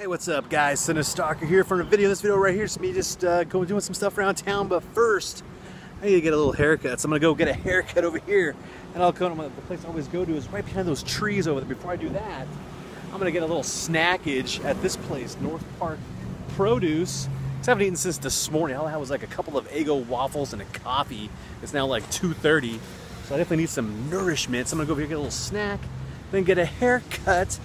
Hey, what's up guys? Cinestalker here for a video. This video right here is me just uh, going doing some stuff around town, but first, I need to get a little haircut. So I'm gonna go get a haircut over here, and I'll go to the place I always go to is right behind those trees over there. Before I do that, I'm gonna get a little snackage at this place, North Park Produce. I haven't eaten since this morning. All I had was like a couple of Eggo waffles and a coffee. It's now like 2.30, so I definitely need some nourishment. So I'm gonna go over here get a little snack, then get a haircut.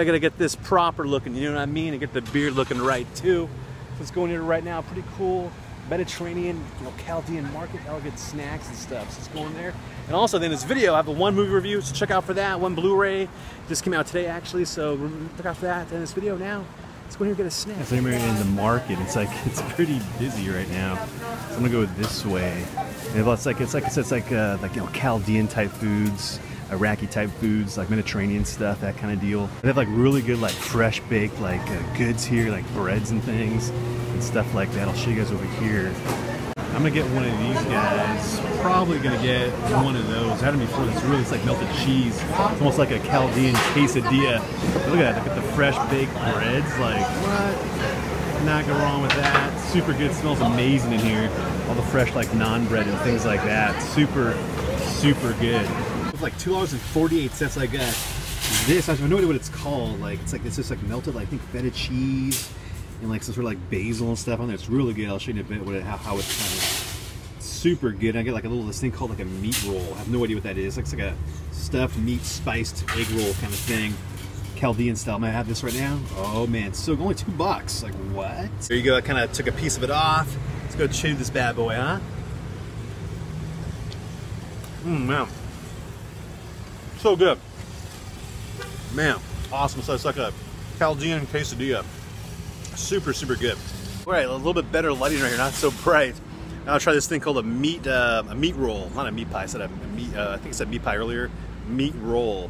I gotta get this proper looking, you know what I mean? And get the beard looking right too. So let's go in here right now, pretty cool. Mediterranean, you know, Chaldean market, elegant snacks and stuff. So let's go in there. And also then this video, I have a one movie review, so check out for that. One Blu-ray, just came out today actually, so look out for that. And this video now, let's go in here and get a snack. We're in the market. It's like it's pretty busy right now. So I'm gonna go this way. And it's like it's like it's like uh, like you know Chaldean type foods. Iraqi type foods, like Mediterranean stuff, that kind of deal. They have like really good like fresh baked like uh, goods here, like breads and things and stuff like that. I'll show you guys over here. I'm gonna get one of these guys. Probably gonna get one of those. I had them before. It's really it's like melted cheese. It's almost like a Chaldean quesadilla. But look at that. Look at the fresh baked breads. Like what? Not go wrong with that. Super good. smells amazing in here. All the fresh like naan bread and things like that. Super, super good like two dollars and forty eight cents. I got this. I have no idea what it's called. Like it's like it's just like melted, like, I think feta cheese and like some sort of like basil and stuff on there. It's really good. I'll show you in a bit what it, how, how it's kind of super good. I get like a little this thing called like a meat roll. I have no idea what that is. It looks like a stuffed meat spiced egg roll kind of thing. Chaldean style. I'm gonna have this right now. Oh man, so only two bucks. Like what? There you go. I kind of took a piece of it off. Let's go chew this bad boy, huh? Mmm, man. So good. Man, awesome. So it's like a Chaldean quesadilla. Super, super good. All right, a little bit better lighting right here, not so bright. Now I'll try this thing called a meat uh, a meat roll. Not a meat pie, I said a meat, uh, I think I said meat pie earlier. Meat roll.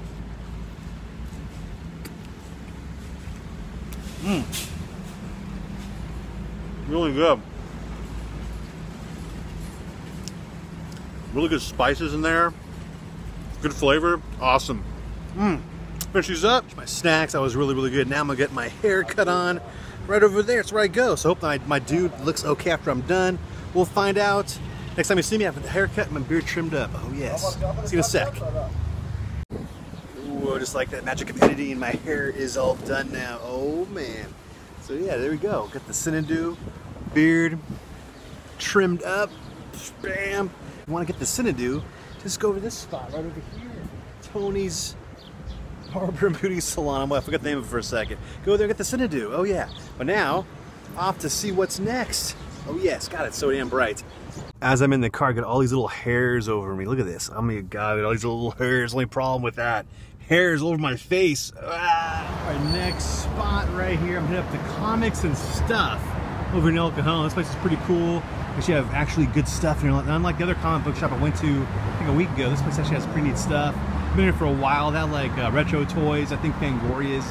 Mmm. Really good. Really good spices in there. Good flavor, awesome. Mmm. Finish these up. My snacks, I was really, really good. Now I'm gonna get my hair cut on right over there. It's where I go. So hope my, my dude looks okay after I'm done. We'll find out. Next time you see me, I have the haircut and my beard trimmed up. Oh yes. See you in a sec. Ooh, just like that magic of editing my hair is all done now. Oh man. So yeah, there we go. Got the Xanadu beard trimmed up. Bam. You wanna get the Xanadu, just go over this spot right over here. Tony's Barber and Beauty Salon. I forgot the name of it for a second. Go there, get the Xanadu. Oh yeah. But now, off to see what's next. Oh yes, God, it's so damn bright. As I'm in the car, I got all these little hairs over me. Look at this. Oh my God, all these little hairs. Only problem with that, hairs all over my face. Ah. Our next spot right here. I'm heading up to Comics and Stuff over in El Cajon. This place is pretty cool. Actually have actually good stuff here. Unlike the other comic book shop I went to, I think a week ago, this place actually has pretty neat stuff. Been here for a while. That like uh, retro toys, I think Fangorias,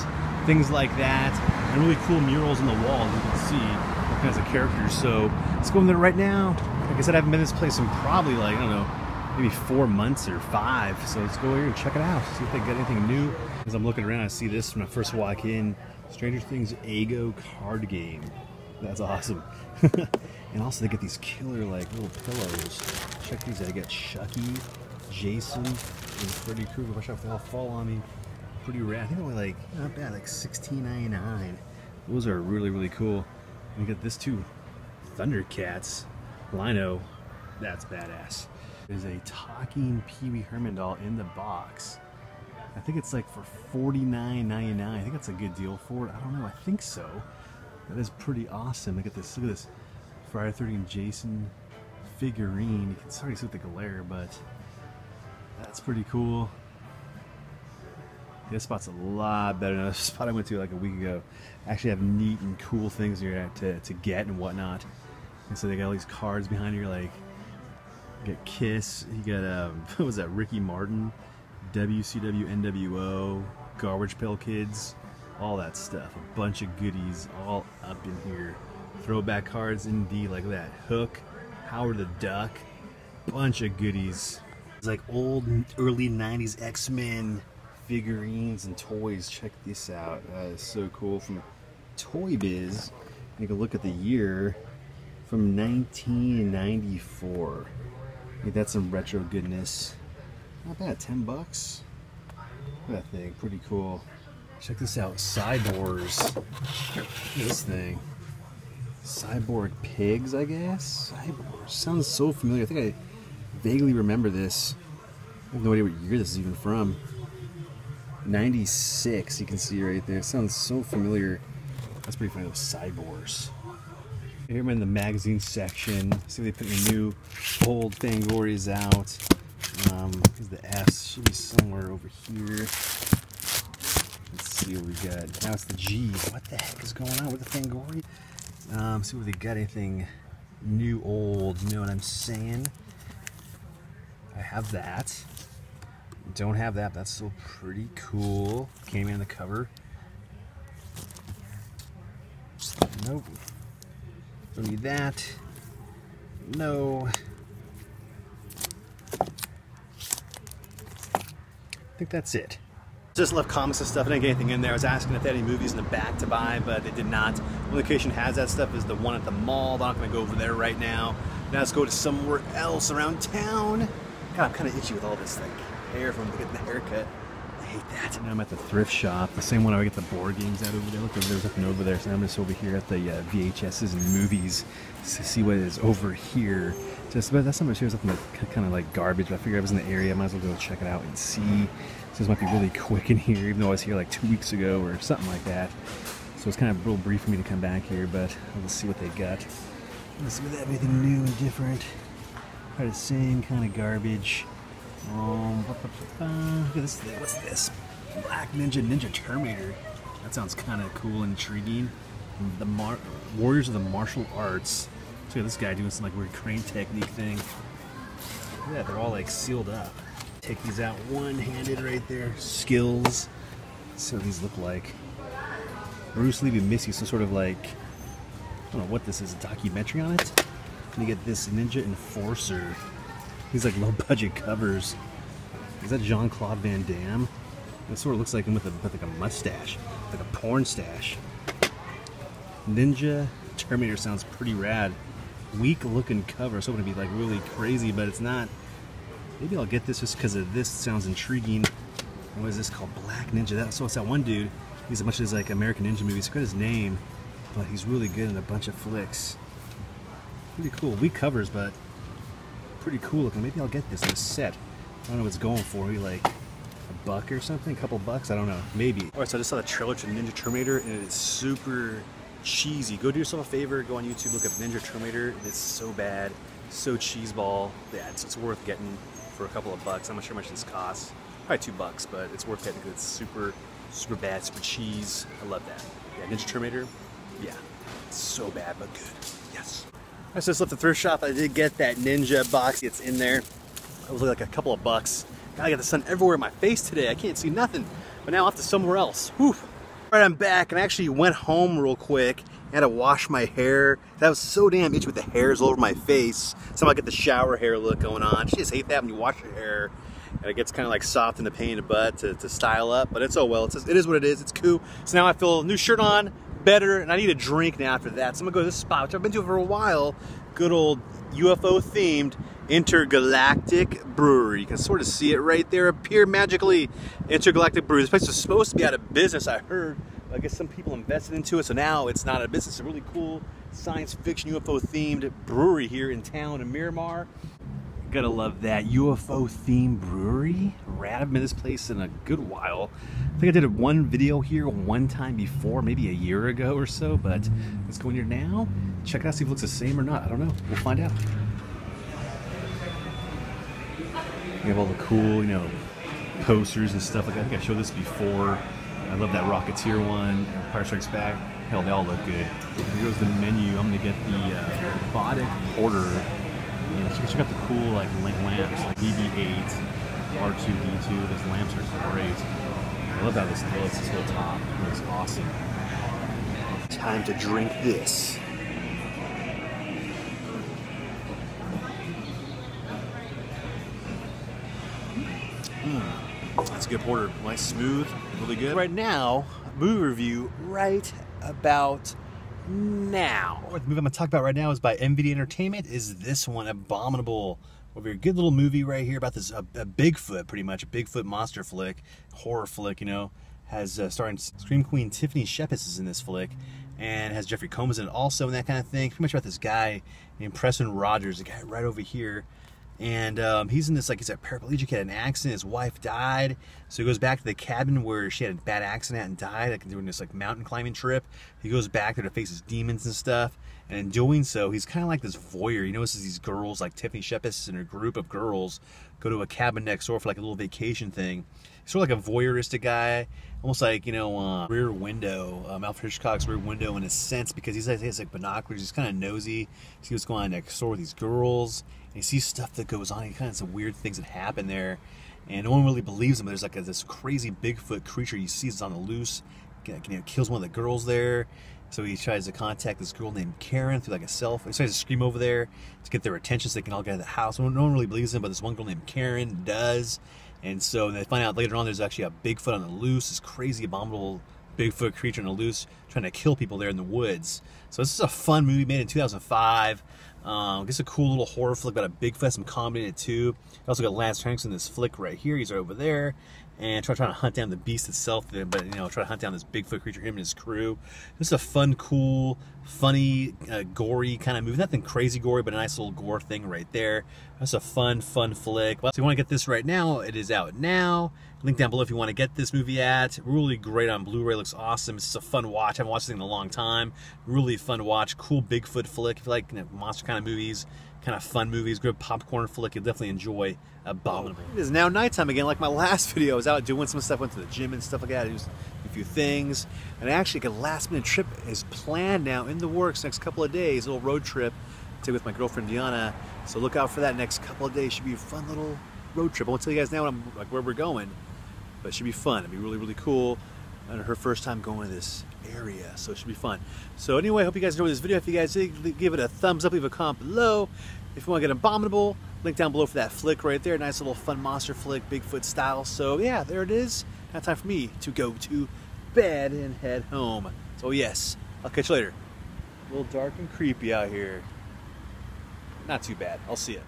things like that, and really cool murals on the wall. You can see kinds of characters. So let's go in there right now. Like I said, I haven't been this place in probably like I don't know, maybe four months or five. So let's go here and check it out. See if they got anything new. As I'm looking around, I see this when I first walk in. Stranger Things Eggo card game. That's awesome. and also they get these killer like little pillows. Check these out. I got Chucky, Jason, and Freddy Krueger. Watch out if they all fall on me. Pretty rad. I think only like not bad, like $16.99. Those are really, really cool. And we got this too. Thundercats. Lion-O. That's badass. There's a talking Pee Wee Herman doll in the box. I think it's like for $49.99. I think that's a good deal for it. I don't know. I think so. That is pretty awesome. Look at this. Look at this. Friday 13 Jason figurine. You can already see the glare, but that's pretty cool. This spot's a lot better than the spot I went to like a week ago. Actually have neat and cool things here to, to get and whatnot. And so they got all these cards behind here like you got Kiss, you got um what was that, Ricky Martin, WCW NWO, Garbage Pail Kids, all that stuff. A bunch of goodies all up in here. Throwback cards indeed, like that. Hook, Howard the Duck, bunch of goodies. It's like old early 90s X-Men figurines and toys. Check this out. That is so cool from Toy Biz. You can look at the year from 1994. Maybe that's some retro goodness. Not bad, 10 bucks. That thing, pretty cool. Check this out, Cyborgs. This thing. Cyborg pigs, I guess? Cyborgs. Sounds so familiar. I think I vaguely remember this. I have no idea what year this is even from. 96, you can see right there. Sounds so familiar. That's pretty funny, those cyborgs. Here I'm in the magazine section. See they put the new old Fangorias out. Um, the S. Should be somewhere over here. Let's see what we got. Now it's the G. What the heck is going on with the Fangoria? Um, see if they got anything new, old. You know what I'm saying? I have that. Don't have that. That's still pretty cool. Came in the cover. Nope. Don't need that. No. I think that's it. Just left comics and stuff. I didn't get anything in there. I was asking if they had any movies in the back to buy, but they did not. The location has that stuff is the one at the mall. I'm not going to go over there right now. Now let's go to somewhere else around town. God, I'm kind of itchy with all this like hair from getting the haircut. I hate that. Now I'm at the thrift shop, the same one I get the board games at over there. Look, there's nothing over there. So now I'm just over here at the uh, VHSs and movies to see what is over here. Just, but that's not much here. Something that kind of like garbage. But I figured I was in the area. I might as well go check it out and see. So this might be really quick in here, even though I was here like two weeks ago or something like that. So it's kind of real brief for me to come back here, but let's see what they got. Let's see if they have anything new and different. Probably the same kind of garbage. Um. Look at this thing. What's this? Black Ninja Ninja Terminator. That sounds kind of cool and intriguing. The Mar- Warriors of the Martial Arts. Look at this guy doing some like weird crane technique thing. Yeah, they're all like sealed up. Take these out one-handed right there. Skills. What these look like. Bruce Lee and Missy, some sort of like I don't know what this is, a documentary on it. And you get this Ninja Enforcer. These like low budget covers. Is that Jean Claude Van Damme? It sort of looks like him with, a, with like a mustache, like a porn stash. Ninja Terminator sounds pretty rad. Weak looking cover. so hoping to be like really crazy, but it's not. Maybe I'll get this just because of this sounds intriguing. What is this called? Black Ninja. That, so it's that one dude. He's a bunch of these like American Ninja movies. I forgot his name, but he's really good in a bunch of flicks. Pretty cool. Weak covers, but pretty cool looking. Maybe I'll get this in a set. I don't know what it's going for. Maybe like a buck or something, a couple bucks. I don't know. Maybe. All right, so I just saw the trailer to Ninja Terminator, and it is super cheesy. Go do yourself a favor, go on YouTube, look up Ninja Terminator. It is so bad, so cheeseball. Yeah, it's, it's worth getting for a couple of bucks. I'm not sure how much this costs. Probably two bucks, but it's worth it because it's super, super bad, super cheese. I love that. Yeah, Ninja Terminator. Yeah, it's so bad but good. Yes. I just left the thrift shop. I did get that Ninja box. It's in there. It was like a couple of bucks. God, I got the sun everywhere in my face today. I can't see nothing. But now off to somewhere else. Whew. All right, I'm back and I actually went home real quick. I had to wash my hair. That was so damn itchy with the hairs all over my face. Somehow I get the shower hair look going on. You just hate that when you wash your hair and it gets kind of like soft in the pain in the butt to, to style up. But it's oh well. It's it is what it is. It's cool. So now I feel a new shirt on, better, and I need a drink now after that. So I'm gonna go to this spot, which I've been to for a while. Good old UFO themed Intergalactic Brewery. You can sort of see it right there appear magically. Intergalactic Brewery. This place was supposed to be out of business, I heard. I guess some people invested into it, so now it's not a business. It's a really cool science fiction UFO themed brewery here in town in Miramar. Gotta love that UFO themed brewery. Rad. I've been this place in a good while. I think I did one video here one time before, maybe a year ago or so, but let's go in here now. Check it out, see if it looks the same or not. I don't know. We'll find out. We have all the cool, you know, posters and stuff like that. I think I showed this before. I love that Rocketeer one, Empire Strikes Back. Hell, they all look good. Here goes the menu. I'm gonna get the uh, robotic porter. And check out the cool like lamps, like BB-8, R2D2. Those lamps are great. I love how this looks. This whole top it looks awesome. Time to drink this. That's a good porter. Nice, smooth, really good. Right now, movie review right about now. The movie I'm going to talk about right now is by MVD Entertainment. Is this one Abominable? Over here, good little movie right here about this a, a Bigfoot, pretty much a Bigfoot monster flick, horror flick. You know, has uh, starring Scream Queen Tiffany Shepis is in this flick, and has Jeffrey Combs in it also, and that kind of thing. Pretty much about this guy named Preston Rogers, the guy right over here and um, he's in this like he's a paraplegic had an accident his wife died. So he goes back to the cabin where she had a bad accident and died like doing this like mountain climbing trip. He goes back there to face his demons and stuff. And in doing so he's kind of like this voyeur he notices these girls like tiffany shepis and her group of girls go to a cabin next door for like a little vacation thing. He's sort of like a voyeuristic guy almost like you know uh, rear window um, alfred hitchcock's rear window in a sense because he's, like he has like binoculars he's kind of nosy see what's going on next door with these girls he sees stuff that goes on. He kind of some weird things that happen there, and no one really believes him. But there's like a, this crazy Bigfoot creature he sees on the loose, you know, kills one of the girls there. So he tries to contact this girl named Karen through like a cell phone. He tries to scream over there to get their attention so they can all get out of the house. No one really believes him, but this one girl named Karen does. And so they find out later on there's actually a Bigfoot on the loose, this crazy, abominable Bigfoot creature on the loose trying to kill people there in the woods. So this is a fun movie made in 2005. Um, it's a cool little horror flick about a big Bigfoot, some comedy in it too. Also got Lance Henriksen in this flick right here. He's right over there. And try trying to hunt down the beast itself, Then, but you know, try to hunt down this Bigfoot creature, him and his crew. This is a fun, cool, funny, uh, gory kind of movie. Nothing crazy gory, but a nice little gore thing right there. That's a fun, fun flick. Well, so you want to get this right now, it is out now. Link down below if you want to get this movie at. Really great on Blu-ray, looks awesome. It's a fun watch. I haven't watched this in a long time. Really fun watch. Cool Bigfoot flick. If you like you know, monster kind of movies, kind of fun movies, good popcorn flick, you'll definitely enjoy Abominable. It is now nighttime again, like my last video. I was out doing some stuff, went to the gym and stuff like that. I used a few things. And actually, a last minute trip is planned now in the works next couple of days, a little road trip to with my girlfriend Diana. So look out for that next couple of days. Should be a fun little road trip. I won't tell you guys now I'm, like where we're going, but it should be fun. It'd be really, really cool. And her first time going to this area, so it should be fun. So anyway, I hope you guys enjoyed this video. If you guys did, give it a thumbs up, leave a comment below. If you want to get Abominable, link down below for that flick right there. Nice little fun monster flick, Bigfoot style. So yeah, there it is. Now time for me to go to bed and head home. So yes, I'll catch you later. A little dark and creepy out here. Not too bad. I'll see you.